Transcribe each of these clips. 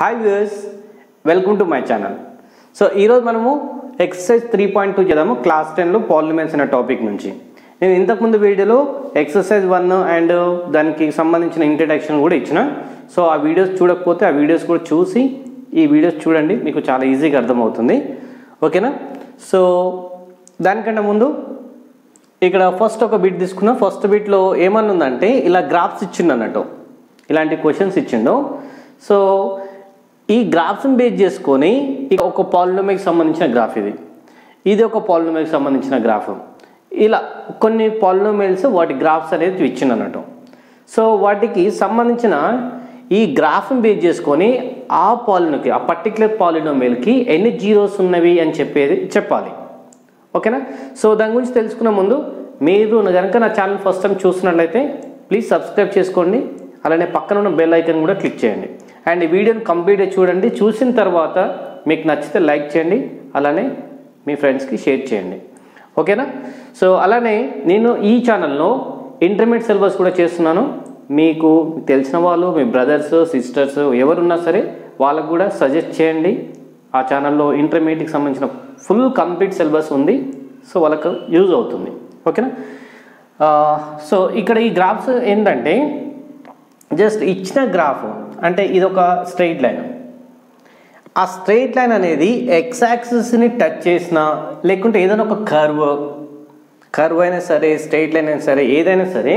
Hi viewers welcome to my channel so ఈరోజు మనము exercise three point two చేద్దాము class టెన్లో పాలిమెంట్స్ అనే టాపిక్ నుంచి. నేను ఇంతకుముందు వీడియోలో ఎక్సర్సైజ్ వన్ అండ్ దానికి సంబంధించిన ఇంట్రడక్షన్ కూడా ఇచ్చిన. సో ఆ వీడియోస్ చూడకపోతే ఆ వీడియోస్ కూడా చూసి ఈ వీడియోస్ చూడండి మీకు చాలా ఈజీగా అర్థమవుతుంది. ఓకేనా సో దానికంటే ముందు ఇక్కడ ఫస్ట్ ఒక బిట్ తీసుకున్నా ఫస్ట్ బిట్లో ఏమన్నా ఉందంటే ఇలా గ్రాఫ్స్ ఇచ్చిండు అన్నట్టు ఇలాంటి క్వశ్చన్స్ ఇచ్చిండు. సో ఈ గ్రాఫ్స్ని బేస్ చేసుకొని ఇక ఒక పాలినోమిక్ సంబంధించిన గ్రాఫ్ ఇది. ఇది ఒక పాలినోమిక్ సంబంధించిన గ్రాఫ్. ఇలా కొన్ని పాలినోమిల్స్ వాటి గ్రాఫ్స్ అనేది ఇచ్చింది అన్నట్టు సో వాటికి సంబంధించిన ఈ గ్రాఫ్ని బేస్ చేసుకొని ఆ పాలినోకి ఆ పర్టికులర్ పాలినోమిల్కి ఎన్ని జీరోస్ ఉన్నవి అని చెప్పేది చెప్పాలి. ఓకేనా? సో దాని గురించి తెలుసుకునే ముందు మీరు కనుక నా ఛానల్ ఫస్ట్ టైం చూస్తున్నట్లయితే ప్లీజ్ సబ్స్క్రైబ్ చేసుకోండి. అలానే పక్కన ఉన్న బెల్ ఐకన్ కూడా క్లిక్ చేయండి. అండ్ ఈ వీడియోని కంప్లీట్గా చూడండి. చూసిన తర్వాత మీకు నచ్చితే లైక్ చేయండి. అలానే మీ ఫ్రెండ్స్కి షేర్ చేయండి. ఓకేనా? సో అలానే నేను ఈ ఛానల్లో ఇంటర్మీడియట్ సిలబస్ కూడా చేస్తున్నాను. మీకు తెలిసిన వాళ్ళు మీ బ్రదర్స్ సిస్టర్స్ ఎవరున్నా సరే వాళ్ళకు కూడా సజెస్ట్ చేయండి. ఆ ఛానల్లో ఇంటర్మీడియట్కి సంబంధించిన ఫుల్ కంప్లీట్ సిలబస్ ఉంది. సో వాళ్ళకు యూజ్ అవుతుంది. ఓకేనా? సో ఇక్కడ ఈ గ్రాఫ్స్ ఏంటంటే జస్ట్ ఇచ్చిన గ్రాఫ్ అంటే ఇది ఒక స్ట్రైట్ లైన్. ఆ స్ట్రైట్ లైన్ అనేది ఎక్స్ యాక్సిస్ని టచ్ చేసినా లేకుంటే ఏదైనా ఒక కర్వ్ కర్వ్ అయినా సరే స్ట్రైట్ లైన్ అయినా సరే ఏదైనా సరే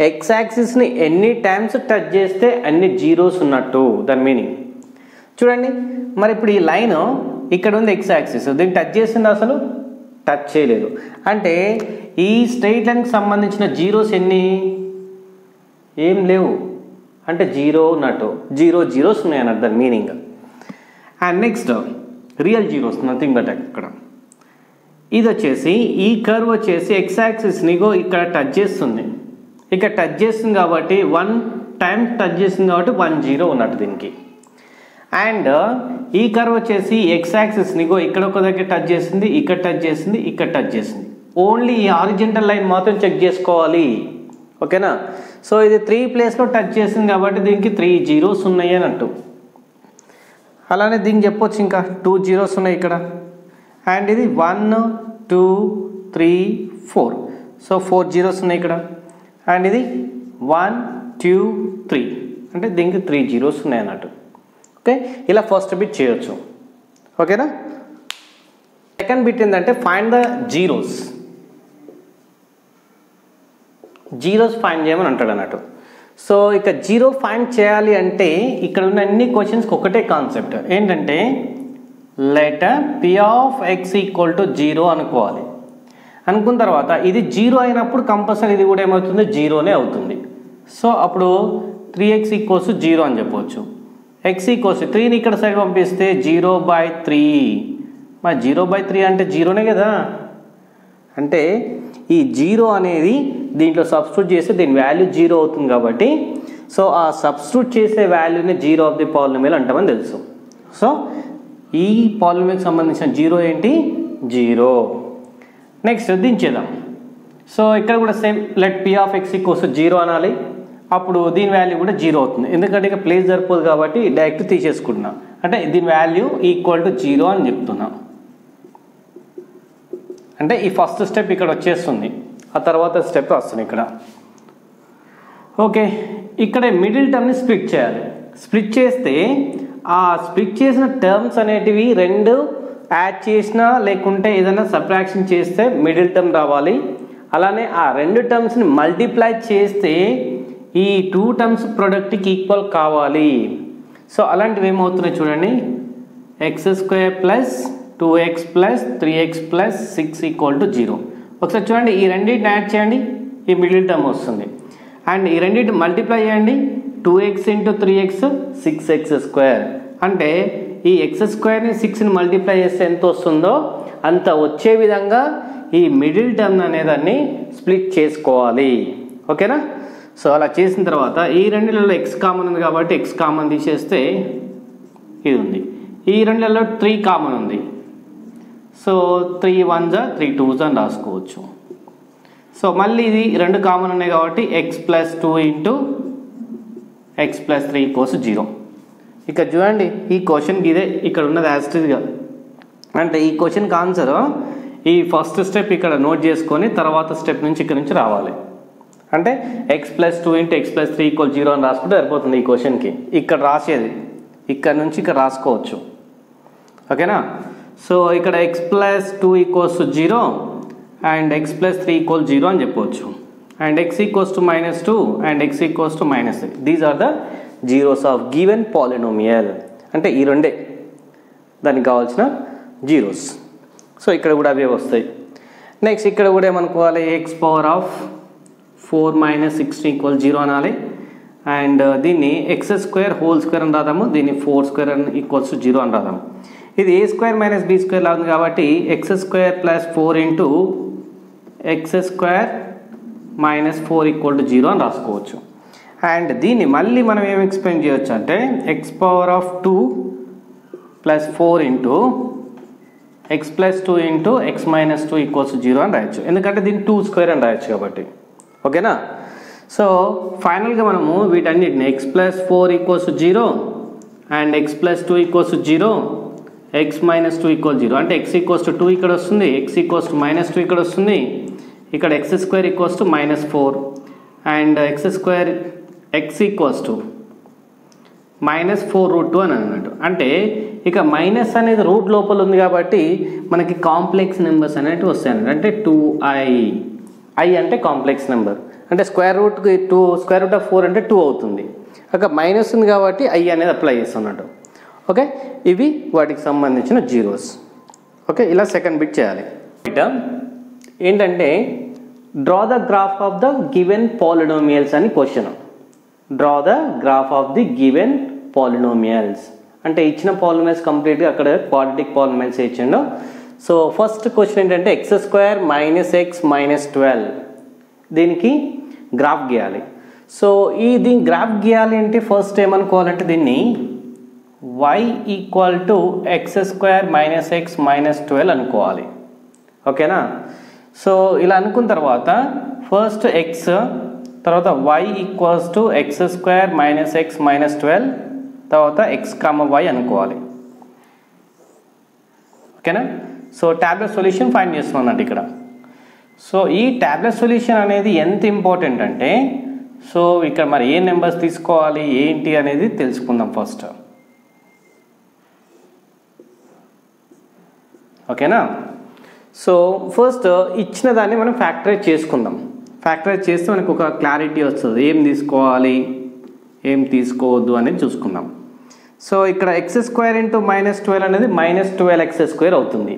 ఎక్స్ యాక్సిస్ని ఎన్ని టైమ్స్ టచ్ చేస్తే అన్ని జీరోస్ ఉన్నట్టు దాని మీనింగ్ చూడండి మరి ఇప్పుడు ఈ లైన్ ఇక్కడ ఉంది ఎక్స్ యాక్సిస్ దీన్ని టచ్ చేసింది అసలు? టచ్ చేయలేదు. అంటే ఈ స్ట్రైట్ లైన్కి సంబంధించిన జీరోస్ ఎన్ని? ఏం లేవు. అంటే జీరో ఉన్నట్టు జీరో జీరోస్ ఉన్నాయి అన్నట్టు దాని meaning. And next real zeros nothing but ఇక్కడ. ఇది వచ్చేసి ఈ కర్వ్ వచ్చేసి ఎక్స్ యాక్సిస్ నీకు ఇక్కడ టచ్ చేస్తుంది. ఇక్కడ టచ్ చేస్తుంది కాబట్టి వన్ టైం టచ్ చేస్తుంది కాబట్టి వన్ జీరో ఉన్నట్టు దీనికి. అండ్ ఈ కర్వ్ వచ్చేసి ఎక్స్ యాక్సిస్ నీకు ఇక్కడ ఒక దగ్గర టచ్ చేసింది ఇక్కడ టచ్ చేసింది ఇక్కడ టచ్ చేసింది ఓన్లీ ఈ ఆరిజెంటల్ లైన్ మాత్రం చెక్ చేసుకోవాలి. ఓకేనా సో ఇది త్రీ ప్లేస్లో టచ్ చేసింది కాబట్టి దీనికి త్రీ జీరోస్ ఉన్నాయి అన్నట్టు అలానే దీనికి చెప్పొచ్చు ఇంకా టూ జీరోస్ ఉన్నాయి ఇక్కడ. అండ్ ఇది one two three four so four zeros ఉన్నాయి ఇక్కడ. అండ్ ఇది వన్ టూ త్రీ అంటే దీనికి త్రీ జీరోస్ ఉన్నాయి అన్నట్టు. ఓకే ఇలా ఫస్ట్ బిట్ చేయొచ్చు. ఓకేనా సెకండ్ బిట్ ఏంటంటే find the zeros zeros find చేయమని అంటాడు అన్నట్టు. సో ఇక జీరో ఫైండ్ చేయాలి అంటే ఇక్కడ ఉన్న అన్ని క్వశ్చన్స్కి ఒకటే కాన్సెప్ట్. ఏంటంటే letter p of x equal to zero అనుకోవాలి. అనుకున్న తర్వాత ఇది జీరో అయినప్పుడు కంపల్సరీ ఇది కూడా ఏమవుతుంది? జీరోనే అవుతుంది. సో అప్పుడు త్రీ ఎక్స్ ఈక్వల్స్ జీరో అని చెప్పవచ్చు ఎక్స్ ఈక్వల్స్ త్రీని ఇక్కడ సైడ్ పంపిస్తే జీరో బై త్రీ మరి జీరో బై త్రీ అంటే జీరోనే కదా? అంటే ఈ జీరో అనేది దీంట్లో సబ్స్టిట్యూట్ చేస్తే దీని వాల్యూ జీరో అవుతుంది కాబట్టి సో ఆ సబ్స్టిట్యూట్ చేసే వాల్యూని జీరో ఆఫ్ ది పాలినమిల్ అంటామని తెలుసు. సో ఈ పాలినమిల్కి సంబంధించిన జీరో ఏంటి? Zero next దించేద్దాం. సో ఇక్కడ కూడా same let p of x equals zero అనాలి. అప్పుడు దీని వాల్యూ కూడా జీరో అవుతుంది. ఎందుకంటే ఇక ప్లేస్ సరిపోదు కాబట్టి డైరెక్ట్ తీసేసుకుంటున్నా. అంటే దీని వాల్యూ ఈక్వల్ టు జీరో అని చెప్తున్నా. అంటే ఈ ఫస్ట్ స్టెప్ ఇక్కడ వచ్చేస్తుంది. ఆ తర్వాత స్టెప్ వస్తుంది ఇక్కడ. ఓకే ఇక్కడ మిడిల్ టర్మ్ని స్ప్లిట్ చేయాలి. స్ప్లిట్ చేస్తే ఆ స్ప్లిట్ చేసిన టర్మ్స్ అనేటివి రెండు యాడ్ చేసినా లేకుంటే ఏదైనా సబ్ట్రాక్షన్ చేస్తే మిడిల్ టర్మ్ రావాలి. అలానే ఆ రెండు టర్మ్స్ని మల్టిప్లై చేస్తే ఈ టూ టర్మ్స్ ప్రొడక్ట్కి ఈక్వల్ కావాలి. సో అలాంటివి ఏమవుతున్నాయి చూడండి. X square plus two x plus three x plus six equal to zero ఒకసారి చూడండి ఈ రెండింటిని యాడ్ చేయండి ఈ మిడిల్ టర్మ్ వస్తుంది. అండ్ ఈ రెండింటి మల్టిప్లై చేయండి two x into three x six x square అంటే ఈ ఎక్స్ స్క్వేర్ని సిక్స్ని మల్టిప్లై చేస్తే ఎంత వస్తుందో అంత వచ్చే విధంగా ఈ మిడిల్ టర్మ్ అనేదాన్ని స్ప్లిట్ చేసుకోవాలి. ఓకేనా? సో అలా చేసిన తర్వాత ఈ రెండిలలో ఎక్స్ కామన్ ఉంది కాబట్టి ఎక్స్ కామన్ తీసేస్తే ఇది ఉంది. ఈ రెండిలలో త్రీ కామన్ ఉంది. సో త్రీ వన్ జా త్రీ టూ జా అని రాసుకోవచ్చు. సో మళ్ళీ ఇది రెండు కామన్ ఉన్నాయి కాబట్టి x plus two into x plus three కోస్ జీరో ఇక్కడ చూడండి ఈ క్వశ్చన్కి ఇదే ఇక్కడ ఉన్నది యాస్టిజ్గా అంటే ఈ క్వశ్చన్కి ఆన్సర్ ఈ ఫస్ట్ స్టెప్ ఇక్కడ నోట్ చేసుకొని తర్వాత స్టెప్ నుంచి ఇక్కడ నుంచి రావాలి. అంటే x plus two into x plus three equal zero అని రాసుకుంటే సరిపోతుంది ఈ క్వశ్చన్కి ఇక్కడ రాసేది. ఇక్కడ నుంచి ఇక్కడ రాసుకోవచ్చు. ఓకేనా? సో ఇక్కడ x plus two equals zero and x plus three equal zero అని చెప్పవచ్చు. And x equals to minus two and x equals to minus three these are the zeros of given polynomial అంటే ఈ రెండే దానికి కావాల్సిన zeros so ఇక్కడ కూడా అవే వస్తాయి. నెక్స్ట్ ఇక్కడ కూడా ఏమనుకోవాలి? X power of four minus sixty equal zero అనాలి. అండ్ uh, దీన్ని ఎక్స్ స్క్వేర్ హోల్ స్క్వేర్ అని రాదాము దీన్ని ఫోర్ స్క్వేర్ అని ఈక్వల్స్ జీరో అని రాదాము ఇది a square minus b square లా ఉంది కాబట్టి x square plus four into x square minus four equal to zero అని రాసుకోవచ్చు. అండ్ దీన్ని మళ్ళీ మనం ఏం ఎక్స్ప్లెయిన్ చేయొచ్చు అంటే x power of two plus four into x plus two into x minus two equals zero అని రాయొచ్చు. ఎందుకంటే దీన్ని టూ స్క్వేర్ అని రాయొచ్చు కాబట్టి. ఓకేనా? సో ఫైనల్గా మనము వీటన్నిటిని x plus four equals zero and x plus two equals zero x minus two equal zero అంటే ఎక్స్ ఈక్వల్స్ టు టూ ఇక్కడ వస్తుంది x equals to minus two ఇక్కడ వస్తుంది. ఇక్కడ x square equals to minus four and x square x equals to minus four root two అని అన్నట్టు. అంటే ఇక మైనస్ అనేది రూట్ లోపల ఉంది కాబట్టి మనకి కాంప్లెక్స్ నెంబర్స్ అనేవి వస్తాయి అన్నట్టు. అంటే టూ ఐ ఐ అంటే కాంప్లెక్స్ నెంబర్ అంటే square రూట్కి two square root of four అంటే టూ అవుతుంది. అక్కడ మైనస్ ఉంది కాబట్టి ఐ అనేది అప్లై చేస్తున్నట్టు ఓకే? ఇవి వాటికి సంబంధించిన జీరోస్. ఓకే? ఇలా సెకండ్ బిట్ చేయాలి. ఇట ఏంటంటే draw the graph of the given polynomials అని question draw the graph of the given polynomials అంటే ఇచ్చిన పాలినోమియల్స్ కంప్లీట్గా అక్కడ క్వాడ్రటిక్ పాలినోమియల్స్ ఇచ్చిండు. సో ఫస్ట్ క్వశ్చన్ ఏంటంటే x square minus x minus twelve దీనికి గ్రాఫ్ గీయాలి. సో ఈ దీని గ్రాఫ్ గీయాలి అంటే ఫస్ట్ ఏమనుకోవాలంటే దీన్ని y equal to x square minus x minus twelve అనుకోవాలి. ఓకేనా? సో ఇలా అనుకున్న తర్వాత ఫస్ట్ ఎక్స్ తర్వాత y equals to x square minus x minus twelve తర్వాత ఎక్స్ కామ వై అనుకోవాలి. ఓకేనా? సో ట్యాబ్లెట్ సొల్యూషన్ ఫైండ్ చేస్తున్నానండి ఇక్కడ. సో ఈ ట్యాబ్లెట్ సొల్యూషన్ అనేది ఎంత ఇంపార్టెంట్ అంటే సో ఇక్కడ మరి ఏ నెంబర్స్ తీసుకోవాలి ఏంటి అనేది తెలుసుకుందాం ఫస్ట్ ఓకేనా? సో ఫస్ట్ uh, ఇచ్చిన దాన్ని మనం ఫ్యాక్టరైజ్ చేసుకుందాం. ఫ్యాక్టరైజ్ చేస్తే మనకు ఒక క్లారిటీ వస్తుంది. ఏం తీసుకోవాలి? ఏం తీసుకోవద్దు అనేది చూసుకుందాం. సో ఇక్కడ x square into minus twelve అనేది మైనస్ ట్వెల్వ్ ఎక్స్ స్క్వేర్ అవుతుంది.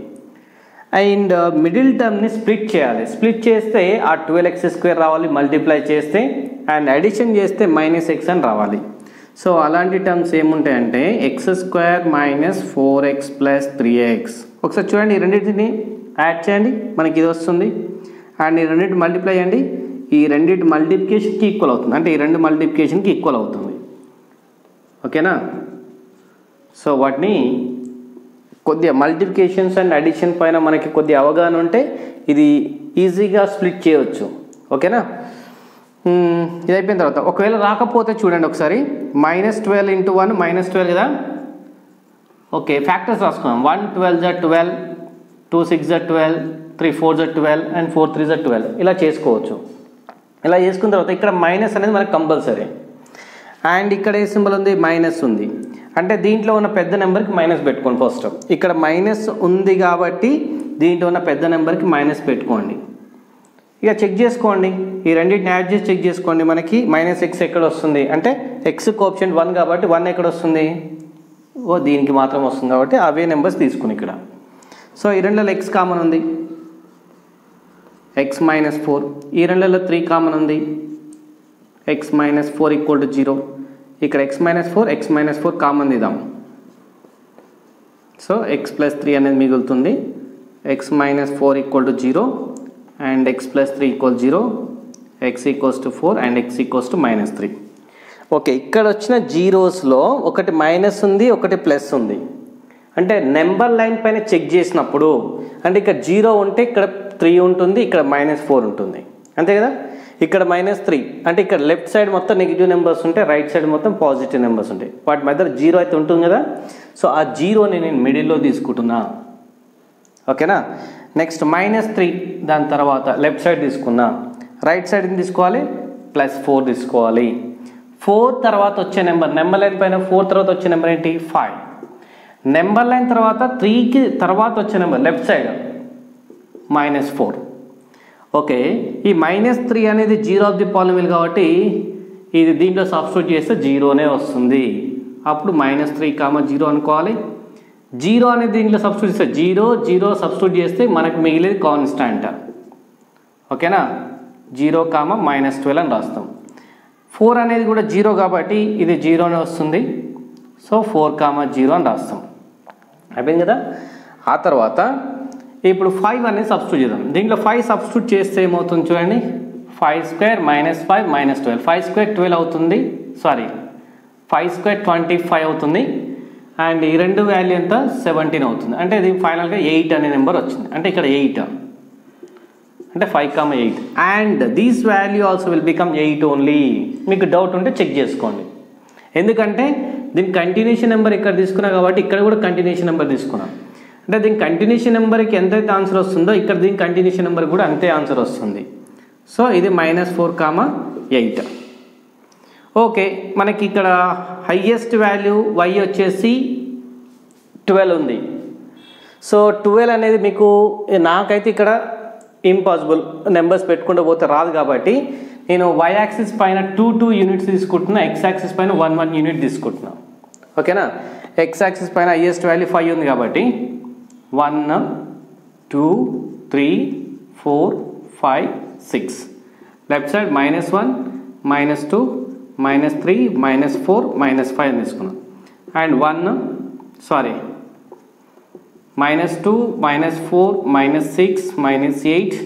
అండ్ మిడిల్ టర్మ్ని స్ప్లిట్ చేయాలి. స్ప్లిట్ చేస్తే ఆ ట్వెల్వ్ ఎక్స్ స్క్వేర్ రావాలి మల్టిప్లై చేస్తే అండ్ అడిషన్ చేస్తే మైనస్ ఎక్స్ అని రావాలి. సో అలాంటి terms ఏముంటాయంటే x square minus four x plus three x ఒకసారి చూడండి ఈ రెండింటిని యాడ్ చేయండి. మనకి ఇది వస్తుంది. అండ్ ఈ రెండింటి మల్టిప్లై చేయండి. ఈ రెండింటి మల్టిప్లికేషన్కి ఈక్వల్ అవుతుంది. అంటే ఈ రెండు మల్టిప్లికేషన్కి ఈక్వల్ అవుతుంది. ఓకేనా? సో వాటిని కొద్దిగా మల్టిప్లికేషన్స్ అండ్ అడిషన్ పైన మనకి కొద్దిగా అవగాహన ఉంటే ఇది ఈజీగా స్ప్లిట్ చేయవచ్చు. ఓకేనా? Hmm, ఇది అయిపోయిన తర్వాత ఒకవేళ రాకపోతే చూడండి ఒకసారి. Minus twelve into one minus twelve కదా? ఓకే ఫ్యాక్టర్స్ రాసుకున్నాం వన్ ట్వెల్వ్ జ ట్వెల్వ్ టూ సిక్స్ జర్ ట్వెల్వ్ త్రీ ఫోర్ జ ట్వెల్వ్ అండ్ ఫోర్ త్రీ జ ట్వెల్వ్. ఇలా చేసుకోవచ్చు. ఇలా చేసుకున్న తర్వాత ఇక్కడ మైనస్ అనేది మనకు కంపల్సరీ. అండ్ ఇక్కడ ఏ సింబల్ ఉంది? మైనస్ ఉంది. అంటే దీంట్లో ఉన్న పెద్ద నెంబర్కి మైనస్ పెట్టుకోండి ఫస్ట్. ఇక్కడ మైనస్ ఉంది కాబట్టి దీంట్లో ఉన్న పెద్ద నెంబర్కి మైనస్ పెట్టుకోండి. ఇక చెక్ చేసుకోండి. ఈ రెండింటిని యాడ్ చేసి చెక్ చేసుకోండి మనకి. మైనస్ ఎక్స్ ఎక్కడ వస్తుంది? అంటే ఎక్స్ కోప్షన్ వన్ కాబట్టి వన్ ఎక్కడ వస్తుంది? ఓ దీనికి మాత్రం వస్తుంది కాబట్టి అవే నెంబర్స్ తీసుకుని ఇక్కడ. సో ఈ రెండులో ఎక్స్ కామన్ ఉంది. ఎక్స్ మైనస్ ఫోర్ ఈ రెండులో త్రీ కామన్ ఉంది. X minus four equal to zero ఇక్కడ x minus four x minus four common దిద్దాం so x plus three అనేది మిగులుతుంది. X minus four equal to zero and x plus three equal zero x equals to four and x equals to minus three okay ఇక్కడ వచ్చిన జీరోస్లో ఒకటి minus ఉంది ఒకటి plus ఉంది. అంటే number line పైన చెక్ చేసినప్పుడు అంటే ఇక్కడ జీరో ఉంటే ఇక్కడ త్రీ ఉంటుంది ఇక్కడ మైనస్ ఫోర్ ఉంటుంది. అంతే కదా? ఇక్కడ మైనస్ త్రీ అంటే ఇక్కడ లెఫ్ట్ సైడ్ మొత్తం నెగిటివ్ నెంబర్స్ ఉంటాయి రైట్ సైడ్ మొత్తం పాజిటివ్ నెంబర్స్ ఉంటాయి. వాటి మధ్య జీరో అయితే ఉంటుంది కదా? సో ఆ జీరోని నేను మిడిల్లో తీసుకుంటున్నా. ఓకేనా? నెక్స్ట్ మైనస్ త్రీ దాని తర్వాత లెఫ్ట్ సైడ్ తీసుకున్నా. రైట్ సైడ్ తీసుకోవాలి ప్లస్ ఫోర్ తీసుకోవాలి. ఫోర్ తర్వాత వచ్చే నెంబర్ నెంబర్ లైన్ పైన ఫోర్ తర్వాత వచ్చే నెంబర్ ఏంటి? ఫైవ్. నెంబర్ లైన్ తర్వాత త్రీకి తర్వాత వచ్చే number left side minus four. Okay ఈ మైనస్ త్రీ అనేది జీరో ఆఫ్ ది పాలిమిల్ కాబట్టి ఇది దీంట్లో సబ్స్టిట్యూట్ చేస్తే జీరోనే వస్తుంది. అప్పుడు మైనస్ త్రీ కామ జీరో అనుకోవాలి. జీరో అనేది దీంట్లో సబ్స్టిట్యూట్ చేస్తే జీరో జీరో సబ్స్టిట్యూట్ చేస్తే మనకు మిగిలేది కాన్స్టాంట్. ఓకేనా? జీరో కామ మైనస్ ట్వెల్వ్ అని రాస్తాం. ఫోర్ అనేది కూడా జీరో కాబట్టి ఇది జీరోనే వస్తుంది. సో ఫోర్ కామా జీరో అని రాస్తాం. అయిపోయింది కదా? ఆ తర్వాత ఇప్పుడు ఫైవ్ అనేది సబ్స్టిట్యూట్ చేద్దాం. దీంట్లో ఫైవ్ సబ్స్టిట్యూట్ చేస్తే ఏమవుతుంది చూడండి. Five square minus five minus twelve. Five square twelve అవుతుంది. Sorry five square twenty five అవుతుంది. అండ్ ఈ రెండు వాల్యూ ఎంత? సెవెంటీన్ అవుతుంది. అంటే ఇది ఫైనల్గా ఎయిట్ అనే నెంబర్ వచ్చింది. అంటే ఇక్కడ ఎయిట్. అంటే five come eight and these value also will become eight only మీకు డౌట్ ఉంటే చెక్ చేసుకోండి. ఎందుకంటే దీని కంటిన్యూషన్ నెంబర్ ఇక్కడ తీసుకున్నా కాబట్టి ఇక్కడ కూడా కంటిన్యూషన్ నెంబర్ తీసుకున్నాం. అంటే దీని కంటిన్యూషన్ నెంబర్కి ఎంతైతే ఆన్సర్ వస్తుందో ఇక్కడ దీని కంటిన్యూషన్ నెంబర్ కూడా అంతే ఆన్సర్ వస్తుంది. సో ఇది minus four comma eight okay మనకి ఇక్కడ హయ్యెస్ట్ వాల్యూ వై వచ్చేసి ట్వెల్వ్ ఉంది. సో ట్వెల్వ్ అనేది మీకు నాకైతే ఇక్కడ ఇంపాసిబుల్ నెంబర్స్ పెట్టుకుంటూ పోతే రాదు కాబట్టి నేను వై యాక్సిస్ పైన టూ టూ యూనిట్స్ తీసుకుంటున్నా ఎక్స్ యాక్సిస్ పైన వన్ వన్ యూనిట్ తీసుకుంటున్నా. ఓకేనా? ఎక్స్ యాక్సిస్ పైన హైయెస్ట్ వాల్యూ ఫైవ్ ఉంది కాబట్టి one two three four five six left side minus one minus two minus three minus four minus five అని తీసుకున్నాం. And one sorry minus two minus four minus six minus eight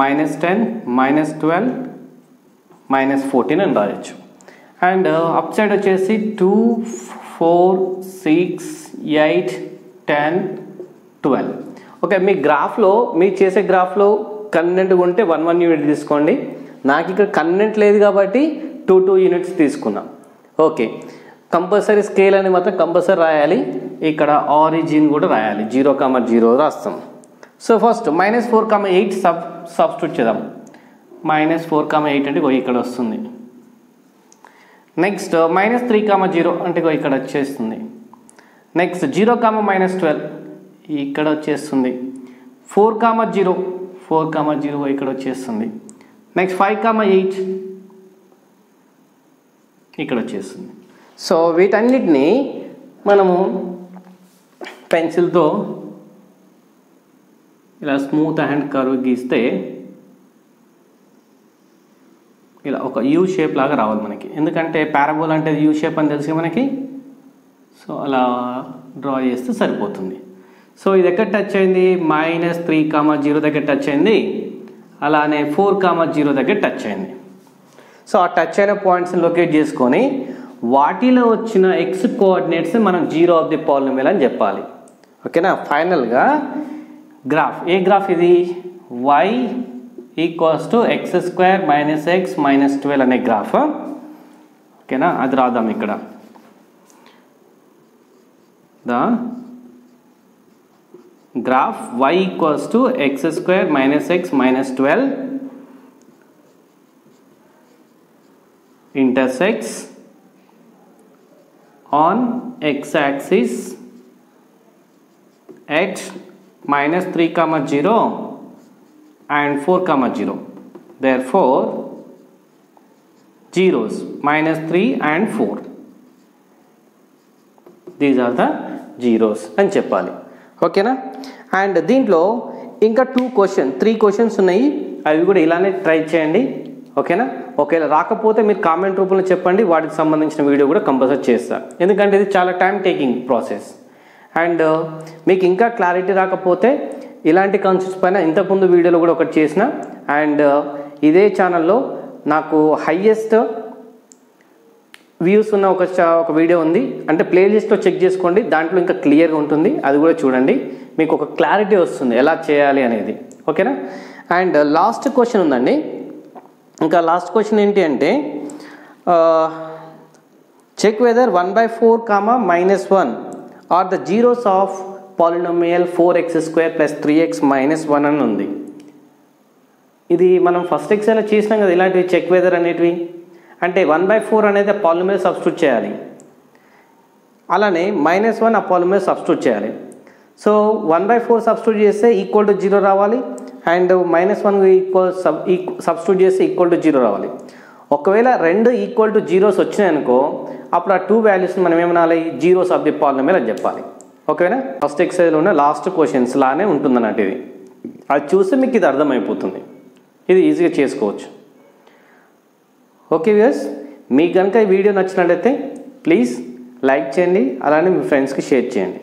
minus ten minus twelve minus fourteen అని రాయొచ్చు. And up side వచ్చేసి two four six eight ten twelve okay మీ గ్రాఫ్లో మీరు చేసే గ్రాఫ్లో కన్నెంట్ ఉంటే వన్ వన్ యూనిట్ తీసుకోండి. నాకు ఇక్కడ కన్నెంట్ లేదు కాబట్టి టూ టూ యూనిట్స్ తీసుకున్నాం. ఓకే కంపల్సరీ స్కేల్ అని మాత్రం కంపల్సరీ రాయాలి. ఇక్కడ ఆరిజిన్ కూడా రాయాలి. జీరో కామ జీరో రాస్తాం. So first minus four comma eight sub substitute చేద్దాం. మైనస్ ఫోర్ కామ ఎయిట్ అంటే ఇక్కడ వస్తుంది. Next minus three comma zero అంటే ఇక్కడ వచ్చేస్తుంది. Next zero comma minus twelve ఇక్కడ వచ్చేస్తుంది. Four comma zero four comma zero ఇక్కడ వచ్చేస్తుంది. నెక్స్ట్ ఫైవ్ కామ ఎయిట్ ఇక్కడ వచ్చేస్తుంది. సో వీటన్నిటిని మనము పెన్సిల్తో ఇలా స్మూత్ హ్యాండ్ కర్వ్ గీస్తే ఇలా ఒక యూ షేప్ లాగా రావాలి మనకి. ఎందుకంటే పారాబోల్ అంటే యూ షేప్ అని తెలిసి మనకి? సో అలా డ్రా చేస్తే సరిపోతుంది. సో ఇది ఎక్కడ టచ్ అయింది? మైనస్ త్రీ కామా జీరో దగ్గర టచ్ అయింది. అలానే ఫోర్ కామా జీరో దగ్గర టచ్ అయింది. సో ఆ టచ్ అయిన పాయింట్స్ని లొకేట్ చేసుకొని వాటిలో వచ్చిన ఎక్స్ కోఆర్డినేట్స్ మనం జీరో ఆఫ్ ది పాలినమిల్ అని చెప్పాలి. ఓకేనా ఫైనల్గా గ్రాఫ్ ఏ గ్రాఫ్ ఇది y equals to x square minus x minus twelve అనే గ్రాఫ్ ఓకేనా అది రాద్దాం ఇక్కడ the graph y equals to x square minus x minus twelve intersects on x-axis x minus 3 comma 0 and 4 comma 0 therefore zeros minus 3 and 4 these are the zeros అని చెప్పాలి. ఓకేనా and దీంట్లో ఇంకా టూ క్వశ్చన్ త్రీ క్వశ్చన్స్ ఉన్నాయి. అవి కూడా ఇలానే try చేయండి. ఓకేనా ఒకవేళ రాకపోతే మీరు కామెంట్ రూపంలో చెప్పండి. వాటికి సంబంధించిన వీడియో కూడా కంపల్సరీ చేస్తాను ఎందుకంటే ఇది చాలా టైం టేకింగ్ ప్రాసెస్ అండ్ మీకు ఇంకా క్లారిటీ రాకపోతే ఇలాంటి కాన్సెప్ట్స్ పైన ఇంతకుముందు వీడియోలో కూడా ఒకటి చేసిన. అండ్ ఇదే ఛానల్లో నాకు హయ్యెస్ట్ వ్యూస్ ఉన్న ఒక ఒక వీడియో ఉంది. అంటే ప్లేలిస్ట్లో చెక్ చేసుకోండి. దాంట్లో ఇంకా క్లియర్గా ఉంటుంది. అది కూడా చూడండి. మీకు ఒక క్లారిటీ వస్తుంది ఎలా చేయాలి అనేది. ఓకేనా? అండ్ లాస్ట్ క్వశ్చన్ ఉందండి. ఇంకా లాస్ట్ క్వశ్చన్ ఏంటి అంటే check whether one by four comma minus one are the zeros of polynomial four x square plus three x minus one అని ఉంది. ఇది మనం ఫస్ట్ ఎక్సైలో చేసినాం కదా ఇలాంటివి చెక్ వెదర్ అనేటివి. అంటే వన్ బై ఫోర్ అనేది ఆ పాలినోమియల్ సబ్స్టిట్యూట్ చేయాలి. అలానే మైనస్ వన్ ఆ పాలినోమియల్ సబ్స్టిట్యూట్ చేయాలి. So one by four substitute చేస్తే ఈక్వల్ టు జీరో రావాలి and minus one equal sub substitute చేస్తే ఈక్వల్ టు జీరో రావాలి. ఒకవేళ రెండు ఈక్వల్ టు జీరోస్ వచ్చినాయనుకో అప్పుడు ఆ టూ వాల్యూస్ని మనం ఏమనాలి? జీరోస్ ఆఫ్ ది మీద అని చెప్పాలి. ఓకేనా ఫస్ట్ ఎక్సైజ్లో ఉన్న లాస్ట్ క్వశ్చన్స్ లానే ఉంటుంది అన్నట్టు ఇది. అది చూస్తే మీకు ఇది అర్థమైపోతుంది. ఇది ఈజీగా చేసుకోవచ్చు. ఓకే వ్యూస్ మీకు కనుక ఈ వీడియో నచ్చినట్లయితే ప్లీజ్ లైక్ చేయండి. అలానే మీ ఫ్రెండ్స్కి షేర్ చేయండి.